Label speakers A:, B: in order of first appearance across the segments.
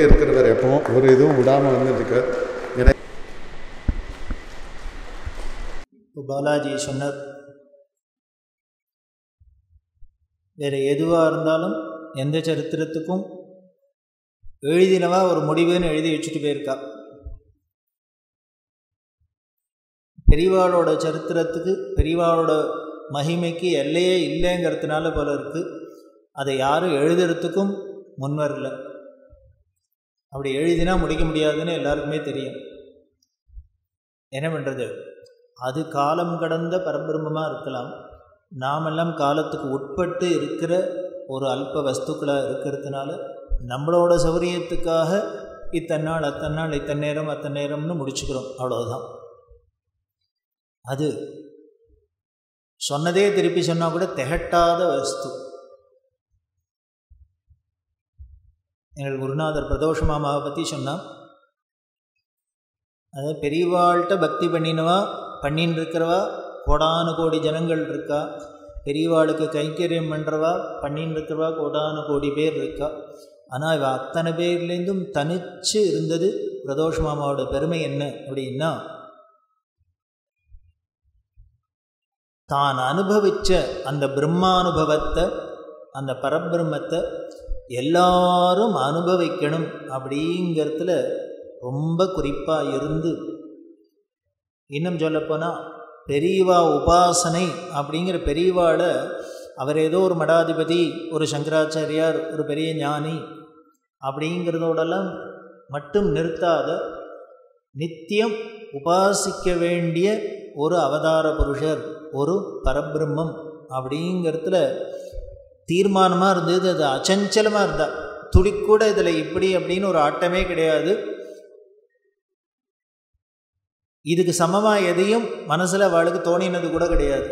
A: இருக்கிறவர் எப்பவும் ஒரு இதுவும் விடாமல் வந்துட்டு எனக்கு
B: இப்போ பாலாஜி சொன்னார். வேறு எதுவாக இருந்தாலும் எந்த சரித்திரத்துக்கும் எழுதினவா ஒரு முடிவுன்னு எழுதி வச்சுட்டு போயிருக்கா. பெரியவாளோட சரித்திரத்துக்கு பெரியவாளோட மகிமைக்கு எல்லையே இல்லைங்கிறதுனால பல இருக்குது அதை யாரும் எழுதுறதுக்கும் முன் வரல அப்படி எழுதினா முடிக்க முடியாதுன்னு எல்லாருக்குமே தெரியும். என்ன பண்ணுறது அது காலம் கடந்த பரபிரம்மமாக இருக்கலாம். நாமெல்லாம் காலத்துக்கு உட்பட்டு இருக்கிற ஒரு அல்ப வஸ்துக்களாக இருக்கிறதுனால நம்மளோட சௌரியத்துக்காக இத்தனை நாள் அத்தனை நாள் இத்தனை நேரம் அத்தனை நேரம்னு முடிச்சுக்கிறோம். அவ்வளோதான் அது சொன்னதே திருப்பி சொன்னால் கூட திகட்டாத வஸ்து. எங்கள் குருநாதர் பிரதோஷ மாமாவை பற்றி சொன்னால் அதாவது பெரியவாள்கிட்ட பக்தி பண்ணினவா பண்ணின்னு இருக்கிறவா கோடானு கோடி ஜனங்கள் இருக்கா பெரியவாளுக்கு கைங்கரியம் பண்ணுறவா பண்ணின்னு இருக்கிறவா கோடானு கோடி பேர் இருக்கா. ஆனால் இவ அத்தனை பேர்லேருந்தும் தனிச்சு இருந்தது பிரதோஷ மாமாவோட பெருமை என்ன அப்படின்னா தான் அனுபவித்த அந்த பிரம்மானுபவத்தை அந்த பரபிரம்மத்தை எல்லாரும் அனுபவிக்கணும் அப்படிங்கிறதுல ரொம்ப குறிப்பாக இருந்து இன்னும் சொல்லப்போனால் பெரியவா உபாசனை அப்படிங்கிற பெரியவாளை அவர் ஏதோ ஒரு மடாதிபதி ஒரு சங்கராச்சாரியார் ஒரு பெரிய ஞானி அப்படிங்கிறதோடெல்லாம் மட்டும் நிறுத்தாத நித்தியம் உபாசிக்க வேண்டிய ஒரு அவதார புருஷர் ஒரு பரபிரம்மம் அப்படிங்கிறதுல தீர்மானமாக இருந்தது அது அச்சஞ்சலமாக இருந்தா. துடிக்கூட இதில் இப்படி அப்படின்னு ஒரு ஆட்டமே கிடையாது. இதுக்கு சமமாக எதையும் மனசில் அவளுக்கு தோணினது கூட கிடையாது.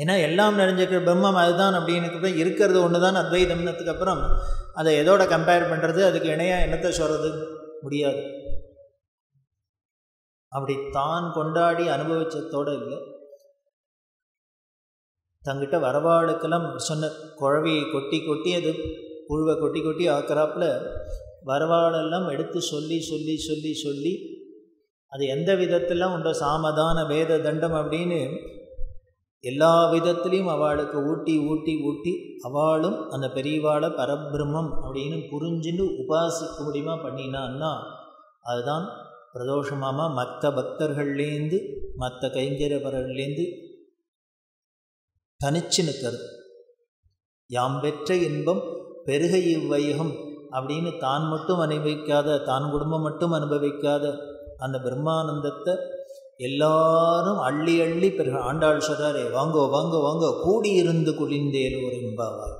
B: ஏன்னா எல்லாம் நிறைஞ்சிருக்கிற பிரம்மம் அதுதான் அப்படின்னு இருக்கிறது ஒன்று தான் அத்வைதம்னதுக்கு அப்புறம் அதை எதோட கம்பேர் பண்ணுறது அதுக்கு இணையாக என்னத்தை சொல்கிறது முடியாது. அப்படி தான் கொண்டாடி அனுபவிச்சதோடு இல்லை. தங்கிட்ட வரவாளுக்கெல்லாம் சொன்ன குழவியை கொட்டி கொட்டி அது புழுவை கொட்டி கொட்டி ஆக்கிறாப்புல வரவாளெல்லாம் எடுத்து சொல்லி சொல்லி சொல்லி சொல்லி அது எந்த விதத்திலாம் உண்டோ சாமதான வேத தண்டம் அப்படின்னு எல்லா விதத்துலேயும் அவளுக்கு ஊட்டி ஊட்டி ஊட்டி அவளும் அந்த பெரியவாளை பரபிரம்மம் அப்படின்னு புரிஞ்சுன்னு உபாசிக்க முடியுமா பண்ணினான்னா அதுதான் பிரதோஷமாமா மற்ற பக்தர்கள்லேருந்து மற்ற கைங்கரவர்கள்லேருந்து தனிச்சு நிற்கிறது. யாம் பெற்ற இன்பம் பெருக இவ்வையகம் அப்படின்னு தான் மட்டும் அனுபவிக்காத தான் குடும்பம் மட்டும் அனுபவிக்காத அந்த பிரம்மானந்தத்தை எல்லாரும் அள்ளி அள்ளி பிறகு. ஆண்டாள் சொல்கிறாரே வாங்கோ வாங்கோ வாங்கோ கூடியிருந்து குளிந்தேல் ஒரு இம்பாவாய்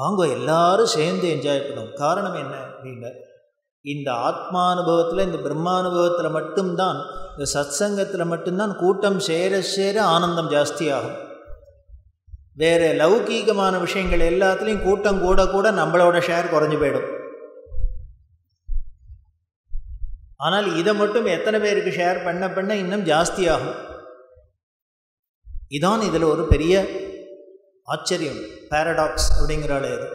B: வாங்கோ எல்லாரும் சேர்ந்து என்ஜாய் பண்ணும் காரணம் என்ன அப்படின்னா இந்த ஆத்மானுபவத்தில் இந்த பிரம்மானுபவத்தில் மட்டும்தான் இந்த சத்சங்கத்தில் மட்டும்தான் கூட்டம் சேர சேர ஆனந்தம் ஜாஸ்தியாகும். வேறு லௌகீகமான விஷயங்கள் எல்லாத்துலேயும் கூட்டம் கூட கூட நம்மளோட ஷேர் குறைஞ்சி போயிடும். ஆனால் இதை மட்டும் எத்தனை பேருக்கு ஷேர் பண்ண பண்ண இன்னும் ஜாஸ்தியாகும். இதான் இதில் ஒரு பெரிய ஆச்சரியம் பேரடாக்ஸ் அப்படிங்கிறாள் இது.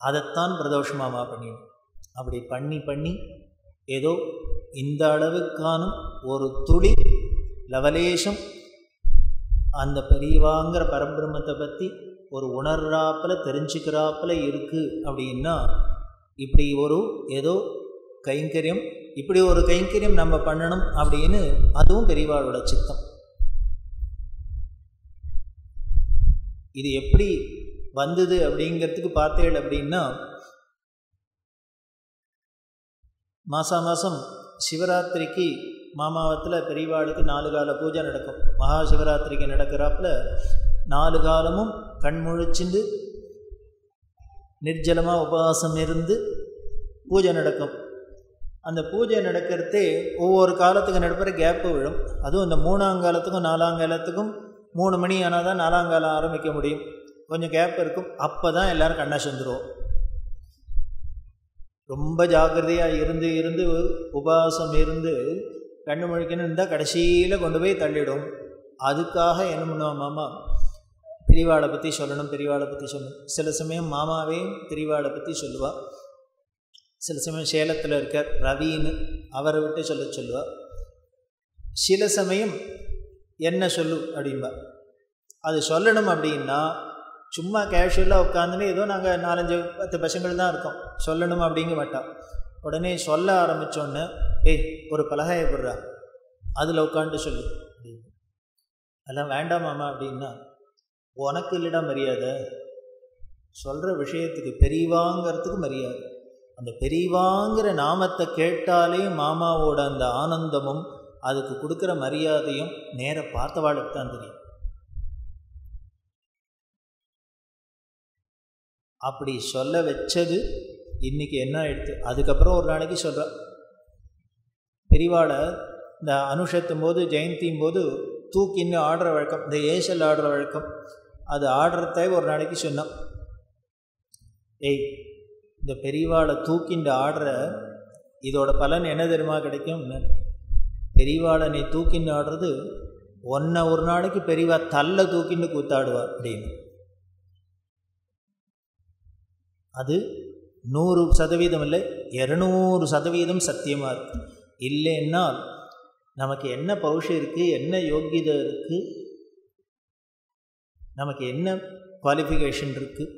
B: அதைத்தான் பிரதோஷமாமா பண்ணிடும் அப்படி பண்ணி பண்ணி ஏதோ இந்த அளவுக்கான ஒரு துளி லவலேஷம் அந்த பெரியவாங்கிற பரபிரம்மத்தை பற்றி ஒரு உணர்றாப்பில் தெரிஞ்சுக்கிறாப்பில் இருக்குது அப்படின்னா இப்படி ஒரு ஏதோ கைங்கரியம் இப்படி ஒரு கைங்கரியம் நம்ம பண்ணணும் அப்படின்னு அதுவும் பெரியவாளோட சித்தம். இது எப்படி வந்தது அப்படிங்கிறதுக்கு பார்த்தேள் அப்படின்னா மாதம் மாதம் சிவராத்திரிக்கு மாமாவத்தில் பெரியவாளுக்கு நாலு கால பூஜை நடக்கும். மகா சிவராத்திரிக்கு நடக்கிறாப்புல நாலு காலமும் கண் முழிச்சிந்து நிர்ஜலமாக உபவாசம் இருந்து பூஜை நடக்கும். அந்த பூஜை நடக்கிறதே ஒவ்வொரு காலத்துக்கு நடப்புற கேப்பு விழும். அதுவும் இந்த மூணாங்காலத்துக்கும் நாலாங்காலத்துக்கும் மூணு மணி ஆனால் தான் நாலாங்காலம் ஆரம்பிக்க முடியும். கொஞ்சம் கேப் இருக்கும். அப்போ தான் எல்லோரும் கண்ணை செஞ்சுருவோம் ரொம்ப ஜாக்கிரதையாக இருந்து இருந்து உபவாசம் இருந்து கண்ணு முழிக்கணும் இருந்தால் கடைசியில் கொண்டு போய் தள்ளிடும். அதுக்காக என்ன பண்ணுவோம் மாமா? பிரிவாளை பற்றி சொல்லணும் பிரிவாளை பற்றி சொல்லணும். சில சமயம் மாமாவே பிரிவாளை பற்றி சொல்லுவாள் சில சமயம் சேலத்தில் இருக்க ரவின்னு அவரை விட்டு சொல்ல சொல்லுவா. சில சமயம் என்ன சொல்லு அப்படின்பா. அது சொல்லணும் அப்படின்னா சும்மா கேஷுவலாக உட்காந்துன்னு ஏதோ நாங்கள் நாலஞ்சு பத்து பசங்கள் தான் இருக்கோம். சொல்லணும் அப்படிங்க மாட்டோம் உடனே சொல்ல ஆரம்பித்தோன்னு ஏய் ஒரு பலகாய போடுறா. அதில் உட்காந்து சொல்லு. அதெல்லாம் வேண்டாம் மாமா அப்படின்னா உனக்கு இல்லடா மரியாதை. சொல்கிற விஷயத்துக்கு பெரியவாங்கிறதுக்கு மரியாதை. அந்த பெரியவாங்கிற நாமத்தை கேட்டாலே மாமாவோட அந்த ஆனந்தமும் அதுக்கு கொடுக்குற மரியாதையும் நேர பார்த்தவாளுக்கு தான் தெரியும். அப்படி சொல்ல வச்சது இன்னைக்கு என்ன எடுத்து அதுக்கப்புறம் ஒரு நாளைக்கு சொல்கிறேன் பெரிவாளை இந்த அனுஷத்தும் போது ஜெயந்தியும் போது தூக்கின்னு ஆடுற வழக்கம் இந்த ஏசல் ஆடுற வழக்கம் அது ஆடுறத ஒரு நாளைக்கு சொன்னோம். ஏய் இந்த பெரியவாளை தூக்கிண்டு ஆடுற இதோட பலன் என்ன தெரியுமா கிடைக்கும்? பெரியவாளை நீ தூக்கிண்டு ஆடுறது ஒன்றை ஒரு நாளைக்கு பெரியவா தள்ள தூக்கிண்டு கூத்தாடுவா அப்படின்னு. அது நூறு சதவீதம் இல்லை இரநூறு சதவீதம் சத்தியமாக இருக்குது இல்லைன்னா நமக்கு என்ன பௌஷம் இருக்குது என்ன யோக்கியதை இருக்குது நமக்கு என்ன குவாலிஃபிகேஷன் இருக்குது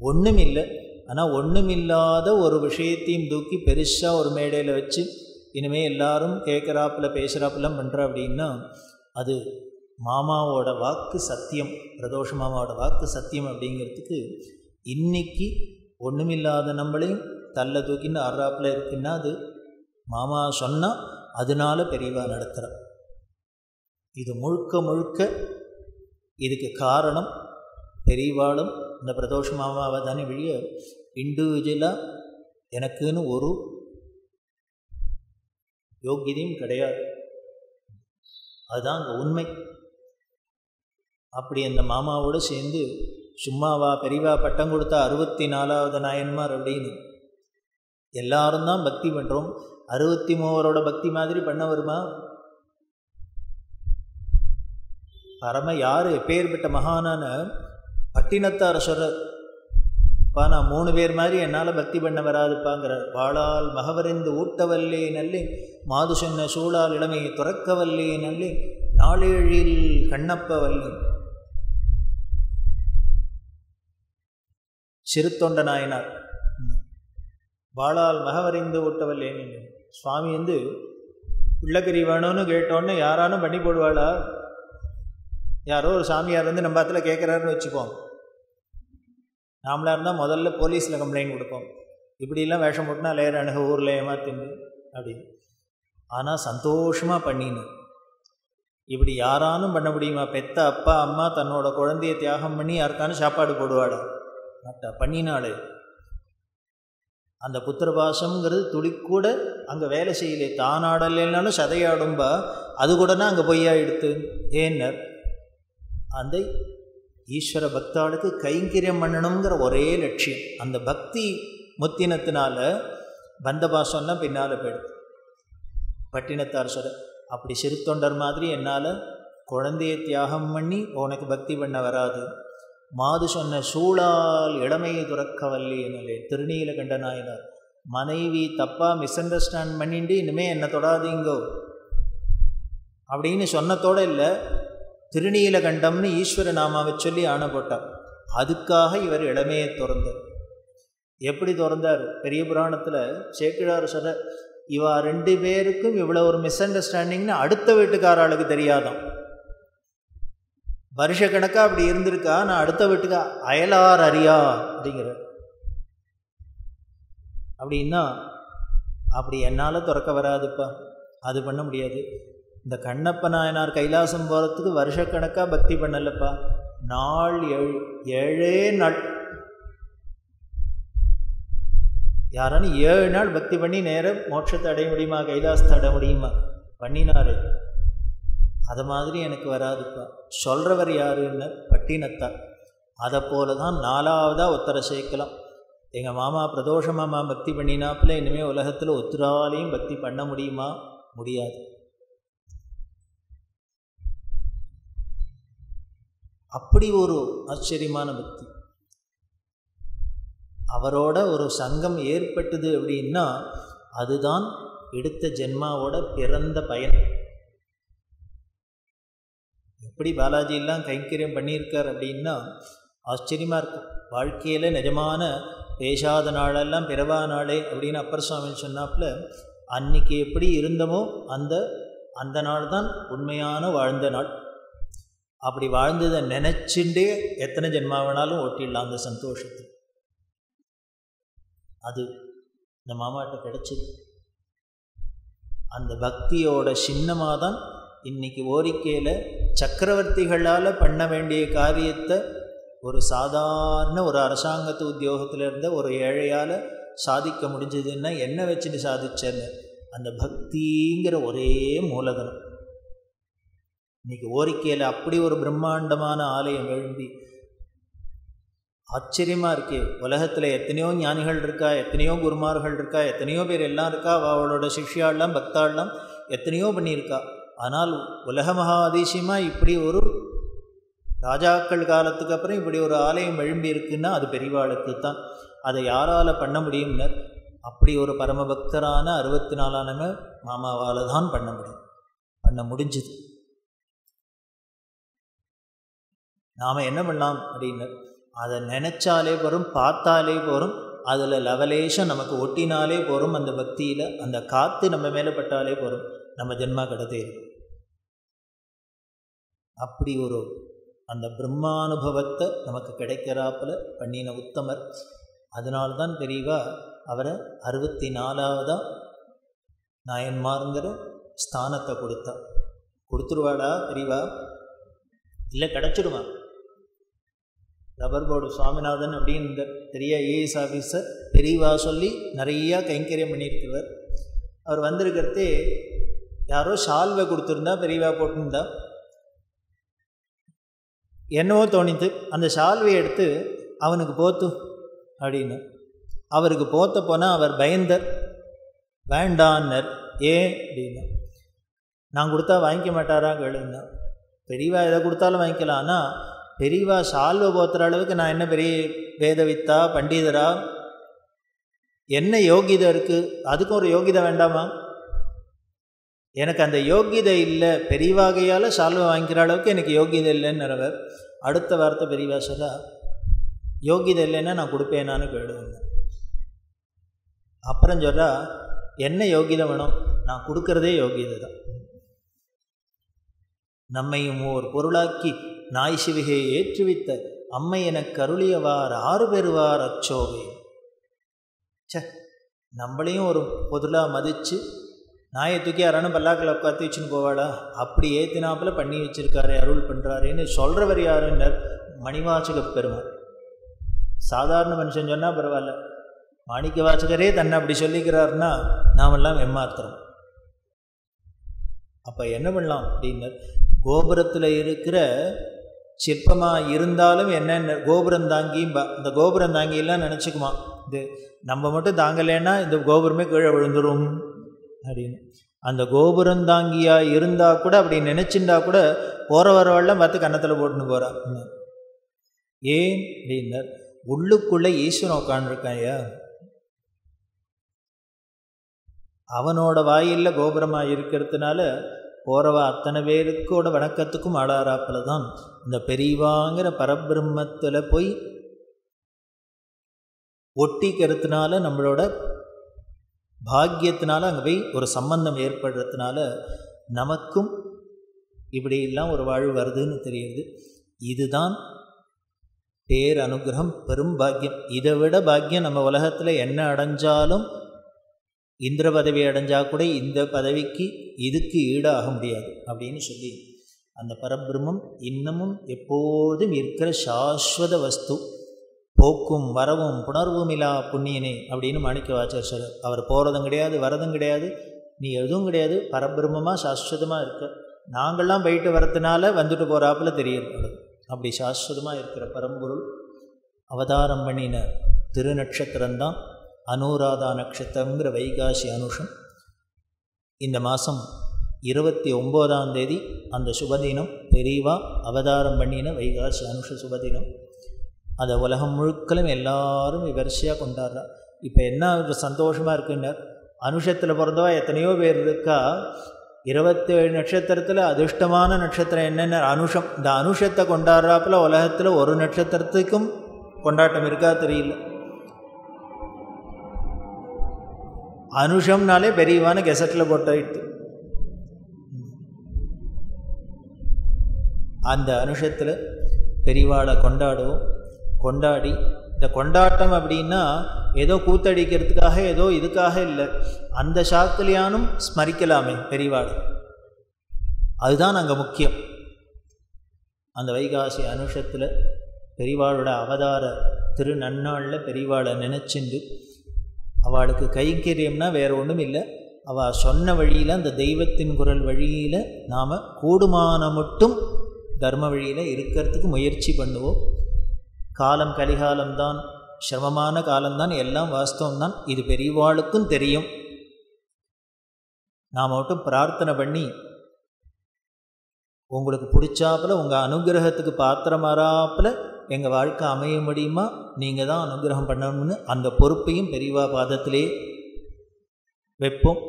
B: ஒன்றும் இல்லை ஆனால் ஒன்றும் இல்லாத ஒரு விஷயத்தையும் தூக்கி பெருசாக ஒரு மேடையில் வச்சு இனிமேல் எல்லாரும் கேட்குறாப்பில் பேசுகிறாப்புலாம் பண்ணுறா அப்படின்னா அது மாமாவோட வாக்கு சத்தியம் பிரதோஷ மாமாவோட வாக்கு சத்தியம் அப்படிங்கிறதுக்கு இன்னைக்கு ஒன்றுமில்லாத நம்மளையும் தள்ள தூக்கின்னு ஆறாப்பில் இருக்குன்னா அது மாமா சொன்னால் அதனால பெரியவா நடத்துகிறான் இது முழுக்க முழுக்க இதுக்கு காரணம் பெரியவாளும் இந்த பிரதோஷ மாமாவை தானே வெளியே இண்டிவிஜுவலாக எனக்குன்னு ஒரு யோக்கியதையும் கிடையாது. அதுதான் அங்கே உண்மை. அப்படி அந்த மாமாவோடு சேர்ந்து சும்மாவா பெரியவா பட்டம் கொடுத்தா அறுபத்தி நாலாவது நாயன்மார் அப்படின்னு எல்லாரும் தான் பக்தி பண்ணுறோம் அறுபத்தி மூவரோட பக்தி மாதிரி பண்ண வருமா? பரம யார்? எப்பேற்பட்ட மகானான பட்டினத்தார் சொல்கிறார் நான் மூணு பேர் மாதிரி என்னால் பக்தி பண்ண வராதுப்பாங்கிறார் வாழால் மகவறிந்து ஊட்டவல்லே நல்லே மாது சொன்ன சூழால் இளமையை துறக்கவல்லே நல்லே நாளேழில் கண்ணப்ப வல்லே சிறுத்தொண்ட நாயனார். வாழால் மகவறிந்து ஊட்டவல்லேன்னு சுவாமி வந்து உள்ளக்கறி வேணும்னு கேட்டோன்னு யாரானும் பண்ணி போடுவாளா? யாரோ ஒரு சாமியார் வந்து நம்ம இடத்துல கேட்குறாருன்னு வச்சுப்போம் நாமளாக இருந்தால் முதல்ல போலீஸில் கம்ப்ளைண்ட் கொடுப்போம். இப்படிலாம் வேஷம் போட்டுனா லேயர் அணுக ஊரில் ஏமாத்திண்டு அப்படின்னு ஆனால் சந்தோஷமாக பண்ணினு. இப்படி யாரானும் பண்ண முடியுமா? பெத்த அப்பா அம்மா தன்னோட குழந்தைய தியாகம் பண்ணி யாருக்கானும் சாப்பாடு போடுவாடா மாட்டா பண்ணினாளே. அந்த புத்திரபாசம்ங்கிறது துளிக்கூட அங்கே வேலை செய்யலே. தான் ஆடலைனாலும் சதையாடும்பா. அது கூடனா அங்கே பொய்யா எடுத்து. ஏன்னர்? அந்த ஈஸ்வர பக்தாளுக்கு கைங்கரியம் பண்ணணுங்கிற ஒரே லட்சியம். அந்த பக்தி முத்தினத்தினால பந்த பாசம்லாம் பின்னால் போயிடுது. பட்டினத்தார் சொல்ல அப்படி சிறுத்தொண்டர் மாதிரி என்னால் குழந்தையை தியாகம் பண்ணி உனக்கு பக்தி பண்ண வராது. மாது சொன்ன சூழால் இளமையை துறக்கவல்லி என்னலே திருநீல கண்ட நாயனார் மனைவி தப்பாக மிஸ் அண்டர்ஸ்டாண்ட் பண்ணிட்டு இனிமே என்னை தொடாதீங்கோ அப்படின்னு சொன்னத்தோடு இல்லை திருநீலகண்டம்னு ஈஸ்வர நாமாவை சொல்லி ஆணை போட்டார். அதுக்காக இவர் இளமையை திறந்தார். எப்படி திறந்தார்? பெரிய புராணத்தில் சேக்கிழார் சொல்ல இவா ரெண்டு பேருக்கும் இவ்வளோ ஒரு மிஸ் அண்டர்ஸ்டாண்டிங்னு அடுத்த வீட்டுக்காராளுக்கு தெரியாதான் வருஷ கணக்காக அப்படி இருந்திருக்கா? நான் அடுத்த வீட்டுக்கு அயலார் அறியா அப்படிங்கிற அப்படின்னா அப்படி என்னால் திறக்க வராதுப்பா. அது பண்ண முடியாது. இந்த கண்ணப்ப நாயனார் கைலாசம் போகிறதுக்கு வருஷக்கணக்காக பக்தி பண்ணலப்பா. நாள் ஏழு ஏழே நாள். யாரானு ஏழு நாள் பக்தி பண்ணி நேரம் மோட்சத்தை அடைய முடியுமா? கைலாசத்தை அடைய முடியுமா? பண்ணினாரு. அது மாதிரி எனக்கு வராதுப்பா. சொல்கிறவர் யாருன்னு? பட்டினத்தார் அதை போல தான் நாலாவதாக ஒத்தரை சேர்க்கலாம். எங்கள் மாமா பிரதோஷ மாமா பக்தி பண்ணினாப்புல இனிமேல் உலகத்தில் ஒத்துராலையும் பக்தி பண்ண முடியுமா? முடியாது. அப்படி ஒரு ஆச்சரியமான பக்தி. அவரோட ஒரு சங்கம் ஏற்பட்டது அப்படின்னா அதுதான் எடுத்த ஜென்மாவோட பிறந்த பயன். எப்படி பாலாஜியெல்லாம் கைங்கரியம் பண்ணியிருக்கார் அப்படின்னா ஆச்சரியமாக இருக்கும். வாழ்க்கையில் நிஜமான பேசாத நாளெல்லாம் பிறவா நாளே அப்படின்னு அப்பர் சுவாமி சொன்னாப்புல அன்னைக்கு எப்படி இருந்தமோ அந்த அந்த நாள் தான் உண்மையான வாழ்ந்த நாள். அப்படி வாழ்ந்ததை நினச்சிண்டே எத்தனை ஜென்மா வேணாலும் ஓட்டிடலாம் அந்த சந்தோஷத்தை. அது இந்த மாமாட்ட கிடச்சிது. அந்த பக்தியோட சின்னமாக தான் இன்னைக்கு ஓரிக்கையில் சக்கரவர்த்திகளால் பண்ண வேண்டிய காரியத்தை ஒரு சாதாரண ஒரு அரசாங்கத்து உத்தியோகத்தில் இருந்த ஒரு ஏழையால் சாதிக்க முடிஞ்சதுன்னா என்ன வச்சுட்டு சாதிச்சேன்னு? அந்த பக்திங்கிற ஒரே மூலதனம். இன்னைக்கு ஓரிக்கையில் அப்படி ஒரு பிரம்மாண்டமான ஆலயம் எழும்பி ஆச்சரியமாக இருக்கே. உலகத்தில் எத்தனையோ ஞானிகள் இருக்கா? எத்தனையோ குருமார்கள் இருக்கா? எத்தனையோ பேர் எல்லாம் இருக்கா? அவளோட சிஷ்யாலாம் பக்தாள்லாம் எத்தனையோ பண்ணியிருக்கா. ஆனால் உலக மகாதிசயமாக இப்படி ஒரு ராஜாக்கள் காலத்துக்கு அப்புறம் இப்படி ஒரு ஆலயம் எழும்பி இருக்குன்னா அது பெரியவாளுக்கு தான் அதை யாரால் பண்ண முடியும்னு அப்படி ஒரு பரமபக்தரான அறுபத்தி நாலான மாமாவால் தான் பண்ண முடியும். பண்ண முடிஞ்சுது. நாம் என்ன பண்ணலாம் அப்படின்னு அதை நினச்சாலே போகிறோம் பார்த்தாலே போகிறோம் அதில் லவலேஷம் நமக்கு ஒட்டினாலே போகிறோம் அந்த பக்தியில் அந்த காற்று நம்ம மேலே பட்டாலே போகிறோம் நம்ம ஜென்மா கடத்தே அப்படி ஒரு அந்த பிரம்மானுபவத்தை நமக்கு கிடைக்கிறாப்புல பண்ணின உத்தமர். அதனால்தான் பெரியவா அவரை அறுபத்தி நாலாவதாக நாயன்மாருங்கிற ஸ்தானத்தை கொடுத்தா கொடுத்துருவாடா பெரியவா? இல்லை கிடச்சிடுவான். ரப்பர் போர்டு சுவாமிநாதன் அப்படின்னு பெரிய ஏஎஸ் ஆஃபீஸர் பெரியவா சொல்லி நிறையா கைங்கரியம் பண்ணியிருக்கிறவர். அவர் வந்திருக்கிறதே யாரோ ஷால்வை கொடுத்துருந்தா பெரியவா போட்டிருந்தா. என்னவோ தோணித்து அந்த ஷால்வை எடுத்து அவனுக்கு போத்து அப்படின்னு. அவருக்கு போத்த போனால் அவர் பயந்தர். வேண்டான்னர். ஏன்? அப்படின்னு. நான் கொடுத்தா வாங்கிக்க மாட்டாரா? கேளுன்னா. பெரியவா எதை கொடுத்தாலும் வாங்கிக்கலாம். ஆனால் பெரியவா ஷால்வை போத்துற அளவுக்கு நான் என்ன பெரிய வேதவித்தா பண்டிதரா? என்ன யோகிதை இருக்குது அதுக்கும் ஒரு யோகிதை வேண்டாமா? எனக்கு அந்த யோக்கியதை இல்லை பெரியவாகையால் சால்வை வாங்கிக்கிற அளவுக்கு எனக்கு யோக்கியதை இல்லைன்னுறவர் அடுத்த வார்த்தை பெரியவா சொல்ல யோகிதை இல்லைன்னா நான் கொடுப்பேனான்னு கேடுவேன். அப்புறம் சொல்கிறா என்ன யோகிதை வேணும்? நான் கொடுக்கறதே யோகிதை தான். நம்மையும் ஓர் பொருளாக்கி நாய் சிவிகையை ஏற்றுவித்த அம்மை எனக் கருளியவார் ஆறு பெறுவார் அச்சோவே ச நம்மளையும் ஒரு பொருளாக மதித்து நாயை தூக்கி யாரானும் பல்லாக்கில் உட்காந்து வச்சுன்னு போவாளா? அப்படி ஏத்தினாப்புல பண்ணி வச்சிருக்காரு அருள் பண்ணுறாருன்னு சொல்கிறவர் யாருன்னர் மணிவாசக பெருமாள் சாதாரண மனுஷன் சொன்னால் பரவாயில்ல. மாணிக்க வாசகரே தன்னை அப்படி சொல்லிக்கிறாருன்னா நாமெல்லாம் எம்மாத்திரம். அப்போ என்ன பண்ணலாம் அப்படின்னர் கோபுரத்தில் இருக்கிற சிற்பமாக இருந்தாலும் என்னென்ன கோபுரம் தாங்கியும் இந்த கோபுரம் தாங்கியெல்லாம் நினச்சிக்குமா இது நம்ம மட்டும் தாங்கலைன்னா இந்த கோபுரமே கீழே விழுந்துடும் அப்படின்னு. அந்த கோபுரம் தாங்கியாக இருந்தால் கூட அப்படி நினச்சிருந்தா கூட போகிற வரவெல்லாம் பார்த்து கன்னத்தில் போட்டுன்னு போகிறா ஏன் அப்படின்னார். உள்ளுக்குள்ளே ஈஸ்வரன் உட்காண்டிருக்காயா அவனோட வாயிலில் கோபுரமாக இருக்கிறதுனால போகிறவா அத்தனை பேருக்கோட வணக்கத்துக்கும் ஆளாராப்பில் தான். இந்த பெரியவாங்கிற பரபிரம்மத்தில் போய் ஒட்டிக்கிறதுனால நம்மளோட பாக்கியத்தினால அங்கே போய் ஒரு சம்பந்தம் ஏற்படுறதுனால நமக்கும் இப்படியெல்லாம் ஒரு வாழ்வு வருதுன்னு தெரியுது. இதுதான் பேர் அனுகிரகம் பெரும் பாக்கியம். இதை விட பாக்கியம் நம்ம உலகத்தில் என்ன அடைஞ்சாலும் இந்திர பதவி அடைஞ்சால் கூட இந்த பதவிக்கு இதுக்கு ஈடாக முடியாது அப்படின்னு சொல்லி. அந்த பரபிரம்மம் இன்னமும் எப்போதும் இருக்கிற சாஸ்வத வஸ்து. போக்கும் வரவும் புணர்வுமிலா புண்ணியனே அப்படின்னு மாணிக்க வாச்சர் சொல்ல அவர் போகிறதும் கிடையாது வரதும் கிடையாது. நீ எதுவும் கிடையாது பரபிரம்மமாக சாஸ்வதமாக இருக்க. நாங்கள்லாம் போயிட்டு வரதுனால வந்துட்டு போகிறாப்புல தெரியப்படுது அப்படி சாஸ்வதமாக இருக்கிற பரம்பொருள் அவதாரம் பண்ணின திருநட்சத்திரம்தான் அனுராதா நட்சத்திரங்கிற வைகாசி அனுஷம். இந்த மாதம் இருபத்தி ஒம்போதாம் தேதி அந்த சுபதினம் தெரிவாக அவதாரம் பண்ணின வைகாசி அனுஷ சுபதினம். அதை உலகம் முழுக்கலும் எல்லாரும் விமர்சையாக கொண்டாடுறா. இப்போ என்ன ஒரு சந்தோஷமாக இருக்குன்னு அனுஷத்தில் பிறந்தவா எத்தனையோ பேர் இருக்கா? இருபத்தேழு நட்சத்திரத்தில் அதிர்ஷ்டமான நட்சத்திரம் என்னென்ன? அனுஷம். இந்த அனுஷத்தை கொண்டாடுறாப்புல உலகத்தில் ஒரு நட்சத்திரத்துக்கும் கொண்டாட்டம் இருக்கா தெரியல. அனுஷம்னாலே பெரியவான கெசட்டில் போட்டாயிட்டு. அந்த அனுஷத்தில் பெரியவாளை கொண்டாடுவோம். கொண்டாடி. இந்த கொண்டாட்டம் அப்படின்னா ஏதோ கூத்தடிக்கிறதுக்காக ஏதோ இதுக்காக இல்லை. அந்த சாக்கிலியானும் ஸ்மரிக்கலாமே பெரிவாள். அதுதான் அங்கே முக்கியம். அந்த வைகாசி அனுஷத்தில் பெரிவாளோட அவதார திரு நன்னாளில் பெரியவாளை நினச்சிண்டு அவளுக்கு கைங்கரியம்னா வேறு ஒன்றும் இல்லை. அவள் சொன்ன வழியில் அந்த தெய்வத்தின் குரல் வழியில் நாம் கூடுமான மட்டும் தர்ம வழியில் இருக்கிறதுக்கு முயற்சி பண்ணுவோம். காலம் கலிகாலம்தான் சிரமமான காலம்தான் எல்லாம் வாஸ்தவம்தான். இது பெரியவாளுக்கும் தெரியும். நாம் மட்டும் பிரார்த்தனை பண்ணி உங்களுக்கு பிடிச்சாப்புல உங்கள் அனுகிரகத்துக்கு பாத்திரமாறாப்புல எங்கள் வாழ்க்கை அமைய முடியுமா? நீங்கள் தான் அனுகிரகம் பண்ணணும்னு அந்த பொறுப்பையும் பெரியவா பாதத்திலே வைப்போம்.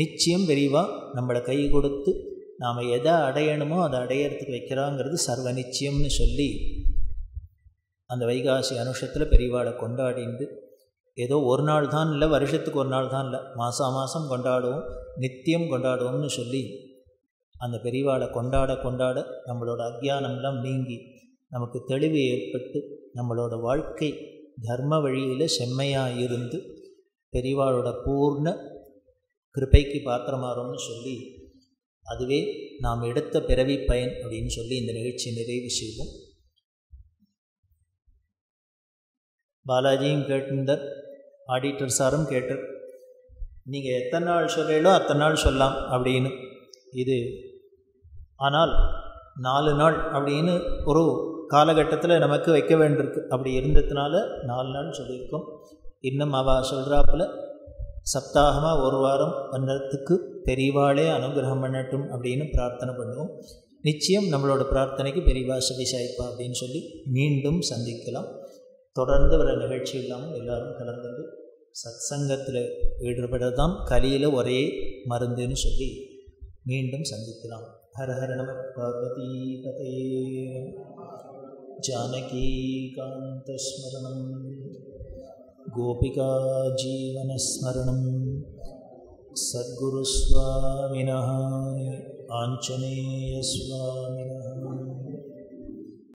B: நிச்சயம் பெரியவா நம்மளை கை கொடுத்து நாம் எதை அடையணுமோ அதை அடையிறதுக்கு வைக்கிறாங்கிறது சர்வ நிச்சயம்னு சொல்லி அந்த வைகாசி அனுஷத்தில் பெரியவாளை கொண்டாடிந்து ஏதோ ஒரு நாள் தான் இல்லை வருஷத்துக்கு ஒரு நாள் தான் இல்லை மாதம் மாதம் கொண்டாடுவோம் நித்தியம் கொண்டாடுவோம்னு சொல்லி அந்த பெரியவாளை கொண்டாட கொண்டாட நம்மளோட அக்ஞானம்லாம் நீங்கி நமக்கு தெளிவு ஏற்பட்டு நம்மளோட வாழ்க்கை தர்ம வழியில் செம்மையாக இருந்து பெரியவாளோட பூர்ண கிருப்பைக்கு பாத்திரமாறோம்னு சொல்லி அதுவே நாம் எடுத்த பிறவி பயன் அப்படின்னு சொல்லி இந்த நிகழ்ச்சி நிறைவு செய்வோம். பாலாஜியும் கேட்டிருந்தார் ஆடிட்டர் சாரும் கேட்டார் நீங்கள் எத்தனை நாள் சொல்லலோ அத்தனை நாள் சொல்லலாம் அப்படின்னு. இது ஆனால் நாலு நாள் அப்படின்னு ஒரு காலகட்டத்தில் நமக்கு வைக்க வேண்டியிருக்கு. அப்படி இருந்ததுனால நாலு நாள் சொல்லியிருக்கோம். இன்னும் அவள் சொல்கிறாப்புல சப்தாகமாக ஒரு வாரம் பண்ணுறதுக்கு பெரியவாளே அனுகிரகம் பண்ணட்டும் அப்படின்னு பிரார்த்தனை பண்ணுவோம். நிச்சயம் நம்மளோட பிரார்த்தனைக்கு பெரியவா சதி சாய்ப்பா அப்படின்னு சொல்லி மீண்டும் சந்திக்கலாம். தொடர்ந்து வர நிகழ்ச்சி இல்லாமல் எல்லாரும் கலந்துட்டு சத் சங்கத்தில் ஈடுபட தான் கலியில் ஒரே மருந்துன்னு சொல்லி மீண்டும் சந்திக்கலாம் ஹர ஹர நம பார்வதி பதையே जानकीकान्तस्मरणं गोपिका जीवनस्मरणं सद्गुरुस्वामिनः आञ्जनेयस्वामिनः